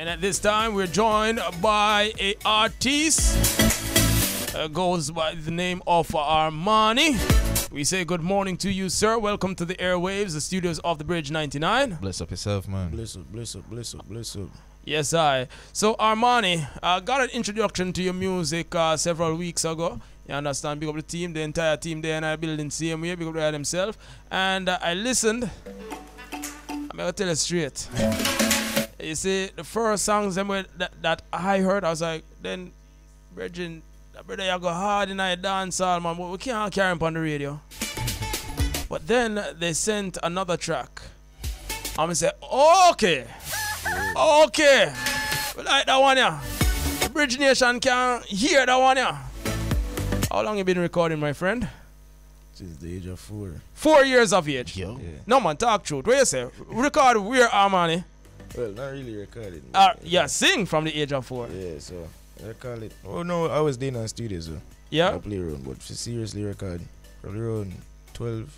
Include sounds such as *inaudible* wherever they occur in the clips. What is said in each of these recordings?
And at this time, we're joined by a artist. Uh, goes by the name of Armanii. We say good morning to you, sir. Welcome to the airwaves, the studios of the Bridge 99. Bless up yourself, man. Bless up, bless up, bless up, bless up. Yes, I. So, Armanii, I got an introduction to your music uh, several weeks ago. You understand? Big up the team, the entire team there, and I building same way. Big up the guy himself. And uh, I listened. I'm gonna tell you straight. You see, the first songs them were, that, that I heard, I was like, then, Virgin, brother, you go hard in a dance hall, man, but we can't carry him on the radio. But then they sent another track. I'm gonna say, okay, okay, we like that one, yeah. The Bridge Nation can hear that one, yeah. How long you been recording, my friend? Since the age of four. Four years of age. Yo. Yeah. No man, talk truth. What you say? Record where Armanii? Well, not really recorded. Uh, yeah, sing from the age of four. Yeah, so I call it. Oh no, I was doing on studios. so I play around, but seriously record, probably around 12.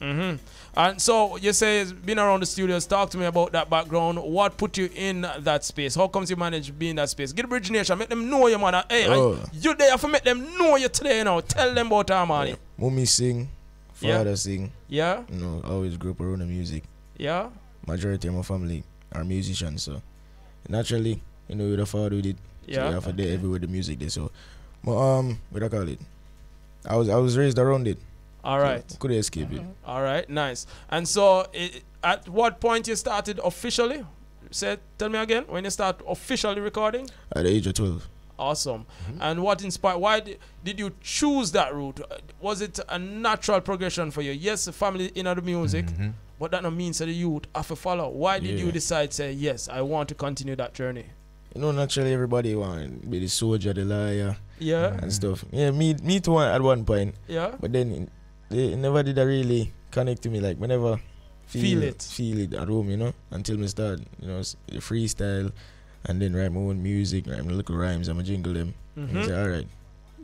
Mm-hmm. And so you say it's been around the studios. Talk to me about that background. What put you in that space? How comes you manage being in that space? Get Bridge Nation. Make them know you, man. Hey, Oh. you there for make them know you today. You know, tell them about. Mommy sing, Yeah. father sing. Yeah, You know, I always grew up around the music. yeah. Majority of my family are musicians, so naturally, you know, with a father with it, so Yeah. you have to everywhere the music there. So, but, um, what I call it? I was I was raised around it. All right. So couldn't escape it. All right. Nice. And so, i at what point you started officially? Say, tell me again. When you start officially recording? At the age of 12. Awesome. And what inspired? Why did, did you choose that route? Was it a natural progression for you? Yes, family in the music, Mhm. But that no means that the youth have to follow. Why did you decide say yes? I want to continue that journey. You know, naturally everybody want to be the soldier, the liar, Yeah, and stuff. Yeah, me me too at one point, yeah. but then it never did that really connect to me. Like whenever Feel it. feel it at home, you know, until me start, you know, freestyle, and then write my own music, write my little rhymes, and I jingle them. And I Mhm. say, all right,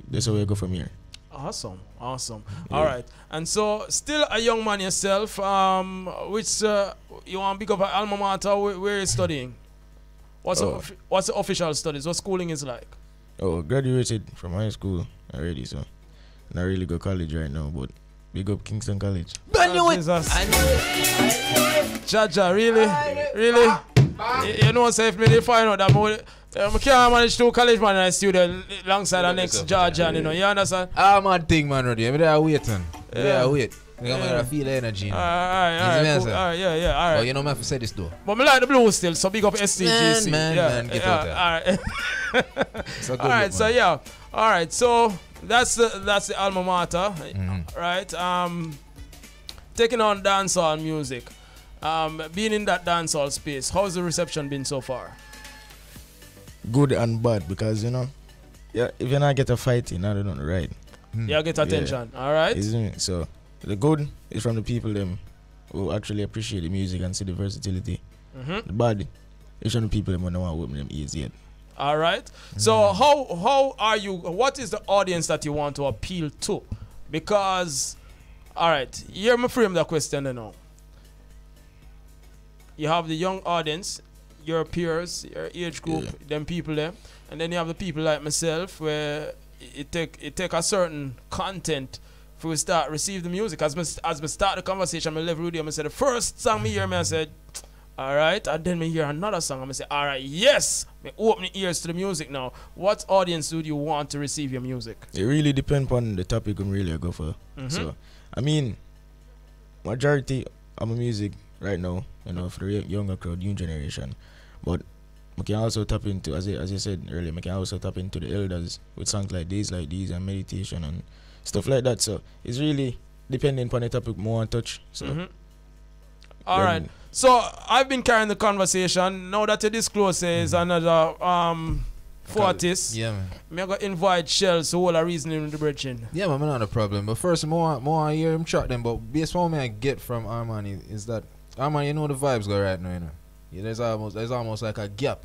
that's how we go from here. Awesome, awesome. Yeah. All right, and so still a young man yourself. Um, which uh, you want to pick up an alma mater? Where, where you studying? What's the, Oh. offi- what's the official studies? What schooling is like? Oh, graduated from high school already, so not really go college right now, but big up Kingston College. I knew it. Jesus. I knew it. Jaja, really? Really? You, you know, say if me they find out that me, uh, me can't manage to college man in a studio alongside the next Georgian, you know, you understand? Ah, man, thing, man, Roddy. I'm there waiting. Yeah. Yeah, wait. I'm Yeah. gonna feel the energy. now. Alright, alright, man, cool. alright, yeah, yeah, But alright. you know, man, say this though. But me like the blue still, so big up STGC. Man, man, yeah, man, get yeah, out there. Alright. *laughs* It's a good alright, so yeah. Alright, so that's the that's the alma mater. Mhm. Right? Um taking on dancehall music. Um being in that dancehall space, how's the reception been so far? Good and bad because you know, yeah, if you not get a fight, you not doing right. Mm. Yeah, get attention. Alright? Isn't it? So the good is from the people them who actually appreciate the music and see the versatility. Mm-hmm. The bad is from the people them who don't want to open them ears yet. All right. So how how are you? What is the audience that you want to appeal to? Because, all right, hear me frame that question now. You have the young audience, your peers, your age group, Yeah. them people there, and then you have the people like myself, where it take it take a certain content for we start receive the music. As me as me start the conversation, me level with you, I said the first song me hear me, I said. All right, and then me hear another song. I'm gonna say, all right, yes, me open the ears to the music now. What audience do you want to receive your music? It really depends on the topic I'm really go for. Mhm. So I mean, majority of my music right now, you know, for the younger crowd, new generation, but we can also tap into, as I, as I said earlier, we can also tap into the elders with songs like these, like these, and meditation and stuff like that. So it's really depending upon the topic more and touch. So Mhm. All then- right. So I've been carrying the conversation. Now that you disclose is another um fortis, Yeah, man. me I go invite Shells to hold a reasoning in the bridging. Yeah, man, not a problem. But first, more, more I hear him chat them. But based on what I get from Armanii is that Armanii, you know the vibes go right now, you know. Yeah, there's almost there's almost like a gap.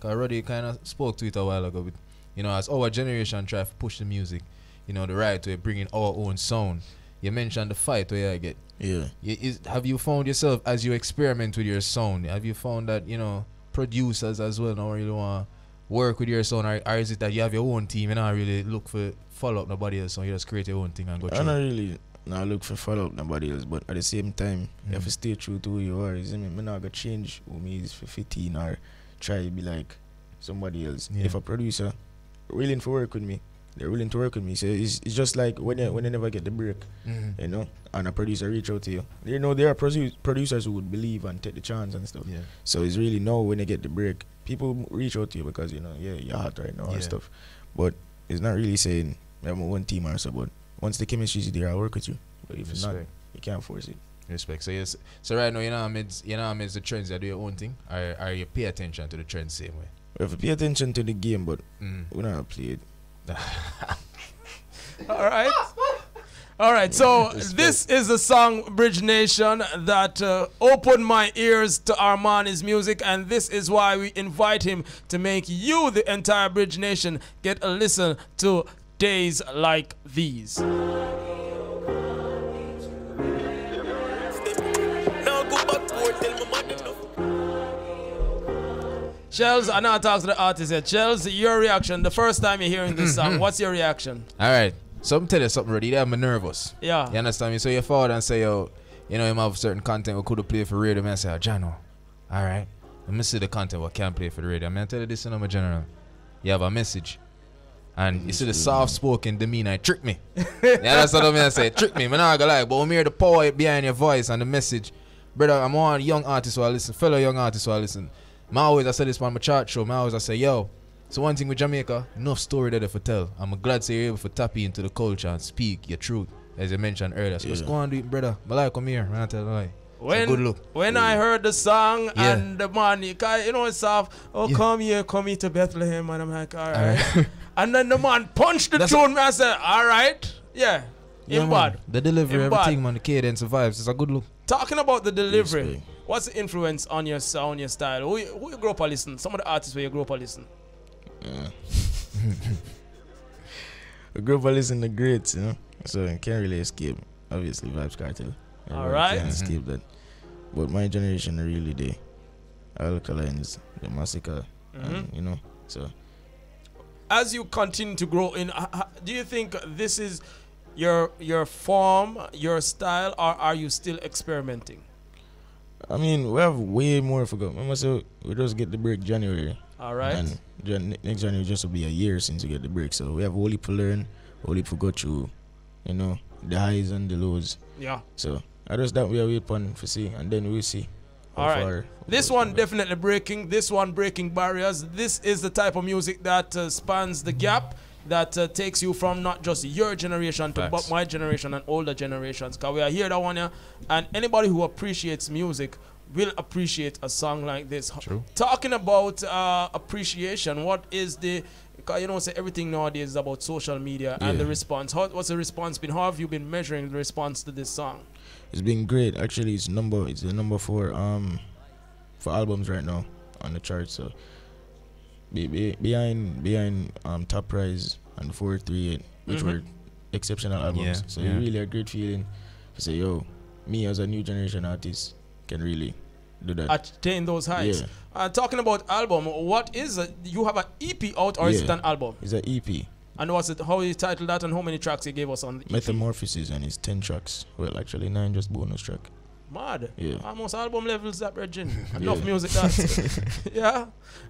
Cause already kind of spoke to it a while ago. But, you know, as our generation try to push the music, you know, the right way, bringing our own sound. You mentioned the fight where I get. yeah. You, is, have you found yourself as you experiment with your sound? Have you found that you know producers as well don't really want to work with your son, or, or is it that you have your own team and not really look for follow up nobody else, so you just create your own thing and go I don't really not look for follow up nobody else, but at the same time, you have Mm. to stay true to who you are. You see me? Me not gonna change who me is for 15 or try to be like somebody else. Yeah. If a producer willing to work with me, they're willing to work with me. So it's, it's just like when they when they never get the break, Mhm. you know, and a producer reach out to you. You know, there are produ- producers who would believe and take the chance and stuff. Yeah. So it's really now when they get the break, people reach out to you because you know, yeah, you're hot right now Yeah. and stuff. But it's not really saying I'm one team or so. But once the chemistry is there, I'll work with you. But if it's not, you can't force it. Respect. So yes. So right now, you know, amidst you know, amidst the trends, you do your own thing, or, or you pay attention to the trends same way. We have to pay attention to the game, but Mm. we're not play it. *laughs* All right. All right, so this is the song Bridge Nation that uh, opened my ears to Armanii's music, and this is why we invite him to make you, the entire Bridge Nation, get a listen to Days Like These. Now go back to work, tell my mother no. Shells, I now talk to the artist here. Shells, your reaction, the first time you're hearing this song, *laughs* what's your reaction? All right. So I'm tell you something, ready? I'm nervous. Yeah. You understand me? So you forward and say, yo, you know, you have certain content we could have played for radio. Man, I say, oh, Jano, all right. Let me see the content we can't play for the radio. I'm mean, tell you this in my general. You have a message. And you see the soft spoken demeanor, it trick me. yeah, that's what I mean. I say, trick me. Man, not gonna lie. But when I hear the power behind your voice and the message, brother, I'm one young artist who I listen, fellow young artists who I listen. My always, I say this on my chart show, my always, I say, yo, so one thing with Jamaica, enough story there for tell. I'm glad to you're able to tap into the culture and speak your truth, as you mentioned earlier. So Yeah. go on do it, brother. But like, come here, man, I tell you lie. When, good look. when I heard the song Yeah. and the man, you you know, it's off. Oh, Yeah. come here, come here to Bethlehem. And I'm like, all All right. right. *laughs* and then the man punched the That's- tune. I said, all right. Yeah. Yeah, in man. bad. The delivery, In bad. everything, man, the cadence, the vibes, it's a good look. Talking about the delivery, what's the influence on your sound, your style? Who you, who you grew up a listen? Some of the artists where you grew up a listen. Yeah. *laughs* we grew up listening to greats, you know, so you can't really escape. Obviously, Vybz Kartel. Everybody Alright. Can't escape that. But my generation really there. Alkalines, the Masicka, Mhm. and, you know. So As you continue to grow in, do you think this is your your form, your style, or are you still experimenting? I mean, we have way more to go. Remember, so we just get the break January. All right. And Jan- next January just will be a year since we get the break. So we have heap to learn, heap to go through, you know, the highs and the lows. yeah. So I just that we are wait on for see, and then we'll see. All right. far This one definitely breaking. This one breaking barriers. This is the type of music that uh, spans the gap. That uh, takes you from not just your generation to Facts. but my generation and older generations. Cause we are here that one yeah, and anybody who appreciates music will appreciate a song like this. True. Talking about uh, appreciation, what is the? 'cause you know, say everything nowadays is about social media and the response. How, what's the response been? How have you been measuring the response to this song? It's been great. Actually, it's number it's the number four um for albums right now on the chart. So be, be, behind behind um Top Prize and four three eight, which Mhm. were exceptional albums. Yeah, so yeah. it's really a great feeling to say, yo, me as a new generation artist can really do that. Attain those heights. Yeah. Uh, talking about album, what is it? You have an EP out or is it an album? It's an EP, And what's it? How you titled that and how many tracks you gave us on the EP? Metamorphosis, and it's ten tracks. Well, actually nine, just bonus track. Mad. Yeah. Almost album levels that Virgin. *laughs* Enough Yeah. music that. *laughs* yeah.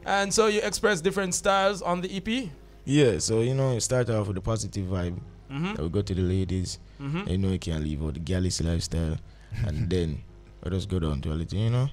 And so you express different styles on the EP. Yeah. So you know, it start off with a positive vibe. Mm-hmm. Then we go to the ladies. Mm-hmm. You know you can't leave out the gallis lifestyle, and *laughs* then we just go down to a little, you know.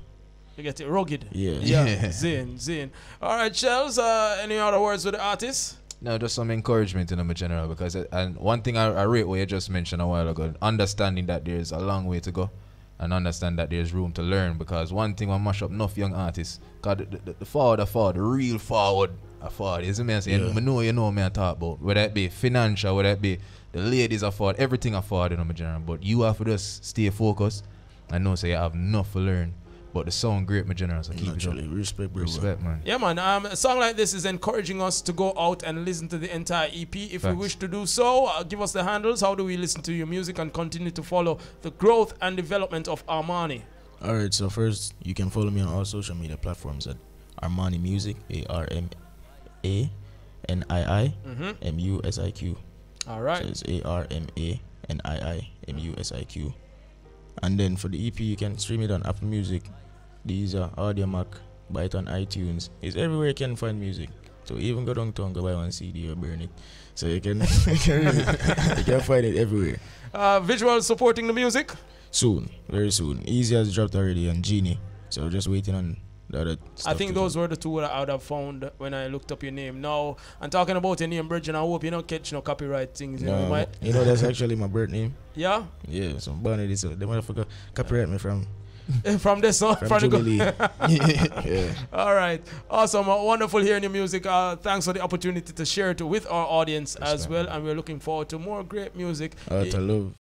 You get it rugged. Yeah. Yeah. Yeah. Zin, zin. All right, Shells, uh, any other words with the artist? No, just some encouragement in them in general because it, and one thing I, I rate what you just mentioned a while ago, understanding that there's a long way to go, and understand that there's room to learn. Because one thing I mash up enough young artists, cause the, the, the forward, the forward, the real forward, a forward. You see me? I say, Yeah. I know you know me I talk about whether it be financial, whether it be the ladies are forward, everything are forward in them in general. But you have to just stay focused. and know say you have enough to learn, but the sound great, my general. So keep Naturally, it respect, bro. Respect, man. Yeah, man. Um, a song like this is encouraging us to go out and listen to the entire EP. If we wish to do so, uh, give us the handles. How do we listen to your music and continue to follow the growth and development of Armanii? All right. So first, you can follow me on all social media platforms at Armanii Musiq, A R M A N I I Mm-hmm. M U S I Q. All So it's A R M A N I I M U S I Q. And then for the EP, you can stream it on Apple Music, Deezer, Audiomack, buy it on iTunes. It's everywhere you can find music. So even go down downtown, go buy one CD or burn it. So you can, *laughs* you can, really- you can find it everywhere. Uh, visual supporting the music. Soon, very soon. Easy has dropped already on Genie. So just waiting on the other I think those were the two that I would have found when I looked up your name. Now, I'm talking about your name, Bridge, and I hope you don't catch no copyright things. You know, you No, know that's actually my birth name. *laughs* yeah, Yeah, so I'm born this. So motherfucker copyright me from *laughs* from this one, from from the go- *laughs* yeah. All right, awesome, uh, wonderful hearing your music. Uh, thanks for the opportunity to share it with our audience as man. well, and we're looking forward to more great music. Uh, to love.